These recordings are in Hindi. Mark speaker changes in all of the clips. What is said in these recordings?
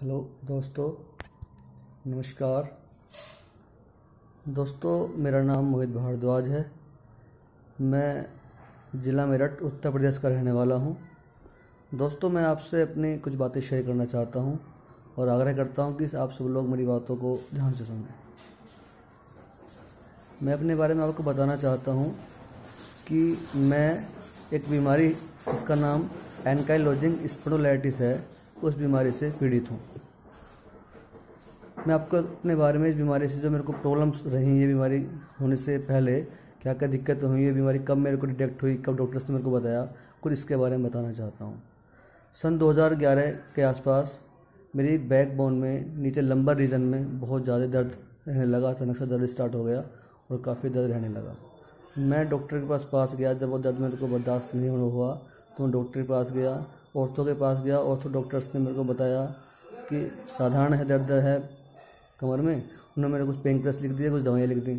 Speaker 1: हेलो दोस्तों, नमस्कार। दोस्तों, मेरा नाम मोहित भारद्वाज है। मैं ज़िला मेरठ, उत्तर प्रदेश का रहने वाला हूँ। दोस्तों, मैं आपसे अपनी कुछ बातें शेयर करना चाहता हूँ और आग्रह करता हूँ कि आप सब लोग मेरी बातों को ध्यान से सुनें। मैं अपने बारे में आपको बताना चाहता हूँ कि मैं एक बीमारी इसका नाम एनकाइलोजिंग स्पोडोलाइटिस है। उस बीमारी से पीड़ित हूँ। मैं आपको अपने बारे में इस बीमारी से जो मेरे को प्रॉब्लम्स रही, ये बीमारी होने से पहले क्या क्या दिक्कत हुई, ये बीमारी कब मेरे को डिटेक्ट हुई, कब डॉक्टर्स ने मेरे को बताया, कुछ इसके बारे में बताना चाहता हूँ। सन 2011 के आसपास मेरी बैक बोन में, नीचे लंबर रीजन में बहुत ज़्यादा दर्द रहने लगा, अचानक से दर्द स्टार्ट हो गया और काफ़ी दर्द रहने लगा। मैं डॉक्टर के पास पास गया, जब वो दर्द मेरे को बर्दाश्त नहीं हुआ तो मैं डॉक्टर के पास गया ऑर्थो के पास गया ऑर्थो डॉक्टर्स ने मेरे को बताया कि साधारण है, दर्द है कमर में। उन्होंने मेरे कुछ पेन प्रेस लिख दिए, कुछ दवाइयाँ लिख दी।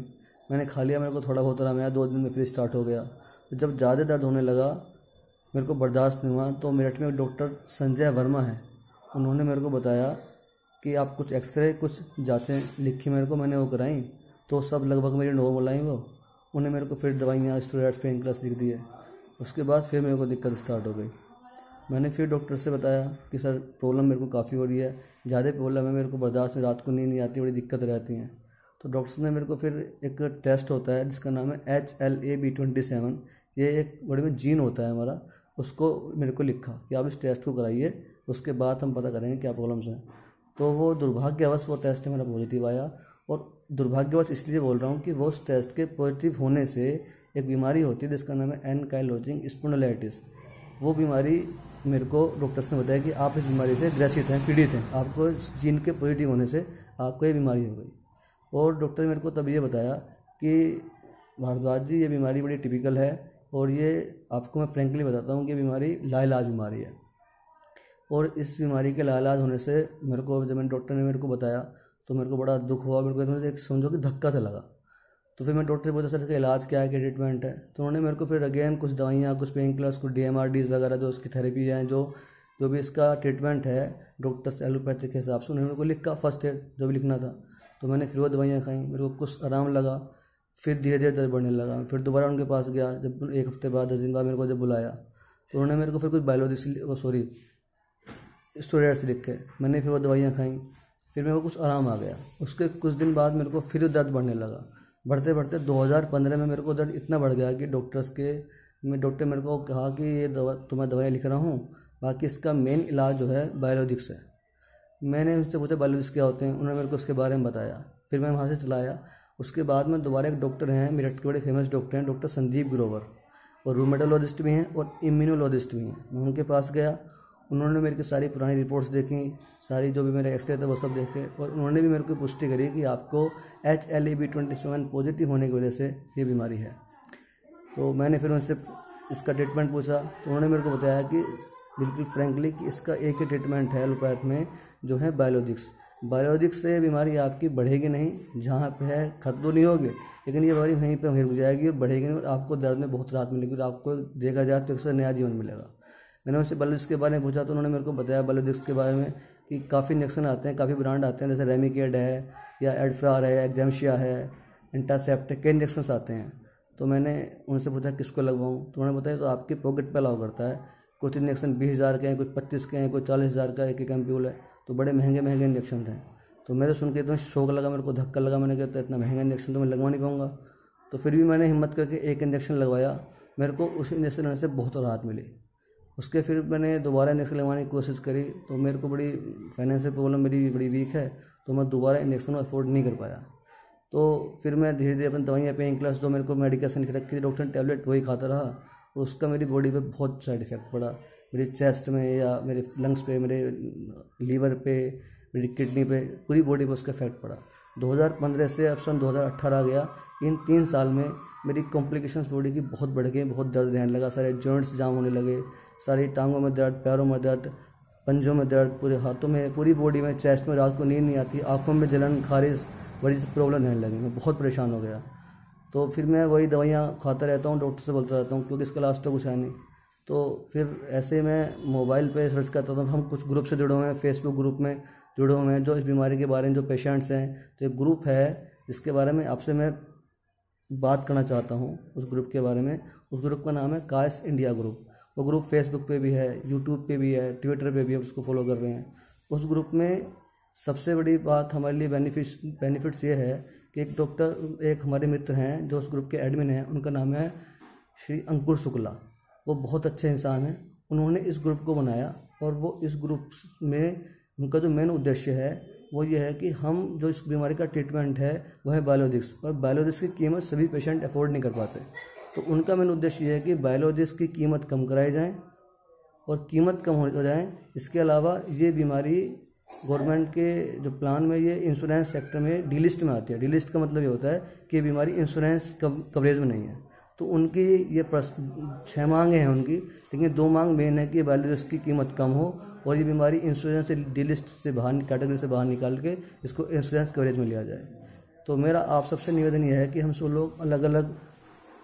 Speaker 1: मैंने खा लिया, मेरे को थोड़ा बहुत आराम आया, दो दिन में फिर स्टार्ट हो गया। जब ज़्यादा दर्द होने लगा, मेरे को बर्दाश्त नहीं हुआ तो मेरठ में डॉक्टर संजय वर्मा है। उन्होंने मेरे को बताया कि आप कुछ एक्सरे कुछ जाँचें लिखी मेरे को, मैंने वो कराई तो सब लगभग मेरी नॉर्मल आई वो। उन्हें मेरे को फिर दवाइयाँ स्टोरेट्स पेन क्लास लिख दिए। उसके बाद फिर मेरे को दिक्कत स्टार्ट हो गई। मैंने फिर डॉक्टर से बताया कि, सर, प्रॉब्लम मेरे को काफ़ी हो रही है। ज़्यादा प्रॉब्लम है, मेरे को बर्दाश्त में रात को नींद नहीं आती, बड़ी दिक्कत रहती हैं। तो डॉक्टर ने मेरे को फिर एक टेस्ट होता है, जिसका नाम है H L A B twenty seven ये एक बड़े में जीन होता है हमारा, उसको मेरे को लिखा कि आप इस टेस्ट को कराइए, उसके बाद हम पता करेंगे क्या प्रॉब्लम्स हैं। तो वो दुर्भाग्यवश वो टेस्ट मेरा पॉजिटिव आया और दुर्भाग्यवश इसलिए बोल रहा हूँ कि वो उस टेस्ट के पॉजिटिव होने से एक बीमारी होती है, जिसका नाम है एनकाइलोजिंग स्पोनोलाइटिस वो बीमारी मेरे को डॉक्टर्स ने बताया कि आप इस बीमारी से ग्रसित हैं, पीड़ित हैं। आपको जीन के पॉजिटिव होने से आपको ये बीमारी हो गई। और डॉक्टर ने मेरे को तब ये बताया कि भारद्वाज जी, ये बीमारी बड़ी टिपिकल है और ये आपको मैं फ्रेंकली बताता हूँ कि बीमारी लाइलाज बीमारी है। और इस बीमारी के लाइलाज होने से मेरे को जब मैंने डॉक्टर ने मेरे को बताया तो मेरे को बड़ा दुख हुआ, मेरे को एक समझो कि धक्का से लगा। तो फिर मैं डॉक्टर से पूछा, सर, इसका इलाज क्या है? क्या ट्रीटमेंट है? तो उन्होंने मेरे को फिर अगेन कुछ दवाइयाँ, कुछ पेन किलर्स कुछ डी वगैरह जो उसकी थेरेपी हैं, जो जो भी इसका ट्रीटमेंट है डॉक्टर्स एलोपैथिक के हिसाब से, उन्होंने मेरे को लिखा फ़र्स्ट एड जो भी लिखना था। तो मैंने फिर वो दवाइयाँ खाई, मेरे को कुछ आराम लगा, फिर धीरे धीरे दर्द बढ़ने लगा, फिर दोबारा उनके पास गया, जब एक हफ़्ते बाद, दस दिन बाद मेरे को जब बुलाया तो उन्होंने मेरे को फिर कुछ बायोलॉजी वो सॉरी स्टोरेट्स लिख के मैंने फिर वो दवाइयाँ खाई, फिर मेरे को कुछ आराम आ गया। उसके कुछ दिन बाद मेरे को फिर दर्द बढ़ने लगा। बढ़ते बढ़ते 2015 में मेरे को दर्द इतना बढ़ गया कि डॉक्टर्स के में डॉक्टर मेरे को कहा कि ये दवा, तुम्हें दवाइयाँ लिख रहा हूँ, बाकी इसका मेन इलाज जो है बायोलॉजिक्स है। मैंने उससे पूछा बायोलॉजिक्स क्या होते हैं? उन्होंने मेरे को उसके बारे में बताया। फिर मैं वहाँ से चलाया। उसके बाद में दोबारा एक डॉक्टर हैं मेरठ के बड़े फ़ेमस डॉक्टर हैं, डॉक्टर संदीप ग्रोवर। और रूमेटोलॉजिस्ट भी हैं और इम्यूनोलॉजिस्ट भी हैं। मैं उनके पास गया उन्होंने मेरी सारी पुरानी रिपोर्ट्स देखी, सारी जो भी मेरे एक्सरे थे वो सब देखे, और उन्होंने भी मेरे को पुष्टि करी कि आपको H L E B twenty seven positive होने की वजह से ये बीमारी है। तो मैंने फिर उनसे इसका ट्रीटमेंट पूछा तो उन्होंने मेरे को बताया कि बिल्कुल फ्रेंकली कि इसका एक ही ट्रीटमेंट है एलोपैथ में, जो है बायोलॉजिक्स बायोलॉजिक्स से बीमारी आपकी बढ़ेगी नहीं, जहाँ पे है खत्म तो नहीं होगी, लेकिन ये बीमारी वहीं पे रुक जाएगी और बढ़ेगी नहीं, और आपको दर्द में बहुत राहत मिलेगी, और आपको देखा जाए तो एक नया जीवन मिलेगा। मैंने उनसे बलोजिक्स के बारे में पूछा तो उन्होंने मेरे को बताया बलोजिक्स के बारे में कि काफ़ी इंजेक्शन आते हैं, काफ़ी ब्रांड आते हैं, जैसे रेमिकेड है या एडफ्रार है एग्जामशिया है इंटासेप्ट कई इंजेक्शन आते हैं। तो मैंने उनसे पूछा, किसको लगवाऊँ? तो उन्होंने बताया तो आपकी पॉकेट पर अलाउ करता है। कुछ इंजेक्शन बीस हज़ार के हैं, कुछ पच्चीस के हैं, कुछ चालीस हज़ार का एक एक एम्प्यूल है तो बड़े महँगे महँगे इंजेक्शन थे। तो मेरे सुन के इतना शौक लगा, मेरे को धक्का लगा, मैंने कहा तो इतना महँगा इंजेक्शन तो मैं लगवा नहीं पाऊँगा। तो फिर भी मैंने हिम्मत करके एक इंजेक्शन लगवाया। मेरे को उस इंजेक्शन से बहुत राहत मिली। उसके फिर मैंने दोबारा इंजेक्शन लगवाने की कोशिश करी तो मेरे को बड़ी फाइनेंशियल प्रॉब्लम मेरी बड़ी वीक है तो मैं दोबारा इंजेक्शन अफोर्ड नहीं कर पाया। तो फिर मैं धीरे धीरे अपनी दवाइयाँ पेन क्लास जो मेरे को मेडिकेशन लिख रखी थी डॉक्टर ने टैबलेट वही खाता रहा, और उसका मेरी बॉडी पे बहुत साइड इफ़ेक्ट पड़ा। मेरे चेस्ट में या मेरे लंग्स पे, मेरे लीवर पे, मेरी किडनी पे, पूरी बॉडी पे उसका इफ़ेक्ट पड़ा। 2015 से अब सन 2018 आ गया, इन तीन साल में मेरी कॉम्प्लिकेशंस बॉडी की बहुत बढ़ गई, बहुत दर्द रहने लगा, सारे जॉइंट्स जाम होने लगे सारी टांगों में दर्द, पैरों में दर्द, पंजों में दर्द, पूरे हाथों में, पूरी बॉडी में चेस्ट में रात को नींद नहीं आती, आँखों में जलन खारिश बड़ी प्रॉब्लम रहने लगी। मैं बहुत परेशान हो गया। तो फिर मैं वही दवाइयाँ खाता रहता हूँ डॉक्टर से बोलता रहता हूँ, क्योंकि इसका लास्ट तो कुछ है नहीं। तो फिर ऐसे मैं मोबाइल पे सर्च करता था, हम कुछ ग्रुप से जुड़े हुए हैं फेसबुक ग्रुप में जुड़े हुए हैं, जो इस बीमारी के बारे में जो पेशेंट्स हैं तो एक ग्रुप है, जिसके बारे में आपसे मैं बात करना चाहता हूँ, उस ग्रुप के बारे में। उस ग्रुप का नाम है कायस इंडिया ग्रुप वो ग्रुप फेसबुक पे भी है यूट्यूब पे भी है ट्विटर पे भी हम उसको फॉलो कर रहे हैं। उस ग्रुप में सबसे बड़ी बात हमारे लिए बेनिफिट्स बेनिफिट्स ये है कि एक डॉक्टर एक हमारे मित्र हैं जो उस ग्रुप के एडमिन हैं, उनका नाम है श्री अंकुर शुक्ला। वो बहुत अच्छे इंसान हैं। उन्होंने इस ग्रुप को बनाया और वो इस ग्रुप में उनका जो मेन उद्देश्य है, वो ये है कि हम जो इस बीमारी का ट्रीटमेंट है, वह है बायोलॉजिक्स और बायोलॉजिक्स की कीमत सभी पेशेंट अफोर्ड नहीं कर पाते। तो उनका मेन उद्देश्य यह है कि बायोलॉजिस्ट की कीमत कम कराई जाए और कीमत कम हो जाए इसके अलावा ये बीमारी गवर्नमेंट के जो प्लान में ये इंश्योरेंस सेक्टर में डी लिस्ट में आती है। डी लिस्ट का मतलब ये होता है कि ये बीमारी इंश्योरेंस कवरेज में नहीं है। तो उनकी ये छः मांगे हैं उनकी, लेकिन दो मांग मेन है कि बायोलॉजिक्स की कीमत कम हो और ये बीमारी इंश्योरेंस से डी लिस्ट से बाहर कैटेगरी से बाहर निकाल के इसको इंश्योरेंस कवरेज में लिया जाए। तो मेरा आप सबसे निवेदन यह है कि हम सब लोग अलग अलग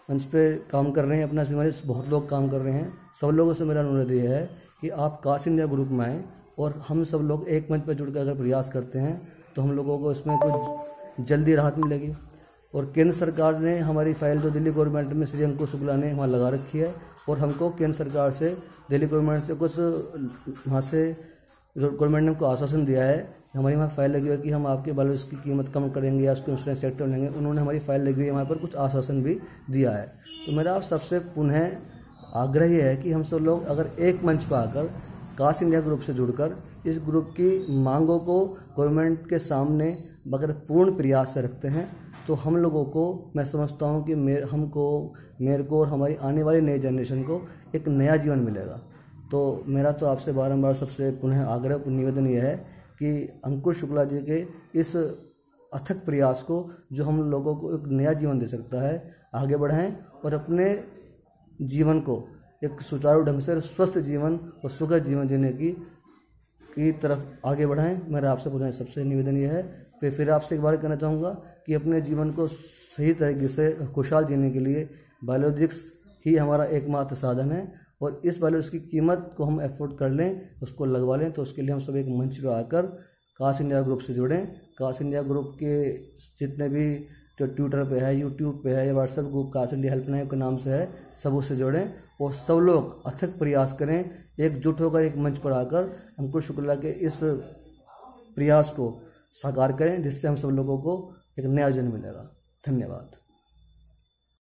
Speaker 1: मंच पे काम कर रहे हैं, अपना बीमारी बहुत लोग काम कर रहे हैं। सब लोगों से मेरा अनुरोध ये है कि आप काश इंडिया ग्रुप में आएँ और हम सब लोग एक मंच पर जुड़कर अगर प्रयास करते हैं तो हम लोगों को इसमें कुछ जल्दी राहत मिलेगी। और केंद्र सरकार ने हमारी फ़ाइल जो दिल्ली गवर्नमेंट में श्री अंकुर शुक्ला ने वहाँ लगा रखी है, और हमको केंद्र सरकार से, दिल्ली गवर्नमेंट से कुछ, वहाँ से गवर्नमेंट ने हमको आश्वासन दिया है हमारी वहाँ फ़ाइल लगी हुई है कि हम आपके बाल की कीमत कम करेंगे या उसको इंश्योरेंस सेक्टर लेंगे उन्होंने हमारी फ़ाइल लगी हुई है, वहाँ पर कुछ आश्वासन भी दिया है। तो मेरा आप सबसे पुनः आग्रह ये है कि हम सब लोग अगर एक मंच पर आकर कास्ट इंडिया ग्रुप से जुड़कर इस ग्रुप की मांगों को गवर्नमेंट के सामने अगर पूर्ण प्रयास से रखते हैं तो हम लोगों को, मैं समझता हूँ कि मेरे, हमको, मेरे को और हमारी आने वाली नई जनरेशन को एक नया जीवन मिलेगा। तो मेरा तो आपसे बारंबार सबसे पुनः आग्रह, निवेदन यह है कि अंकुर शुक्ला जी के इस अथक प्रयास को जो हम लोगों को एक नया जीवन दे सकता है, आगे बढ़ाएँ और अपने जीवन को एक सुचारू ढंग से स्वस्थ जीवन और सुखद जीवन जीने की की तरफ़ आगे बढ़ाएँ। मेरा आपसे पूछना सबसे निवेदन ये है, फिर फिर आपसे एक बार कहना चाहूँगा कि अपने जीवन को सही तरीके से खुशहाल जीने के लिए बायोलॉजिक्स ही हमारा एकमात्र साधन है। और इस बायोलॉजिक्स की कीमत को हम एफोर्ड कर लें, उसको लगवा लें तो उसके लिए हम सब एक मंच पर आकर काश इंडिया ग्रुप से जुड़ें। काश इंडिया ग्रुप के जितने भी जो ट्विटर पे है यूट्यूब पे है, या WhatsApp group cash India helpline के नाम से है, सब उससे जुड़ें और सब लोग अथक प्रयास करें, एकजुट होकर एक मंच पर आकर अंकुर शुक्ला के इस प्रयास को साकार करें, जिससे हम सब लोगों को एक नया जन्म मिलेगा। धन्यवाद।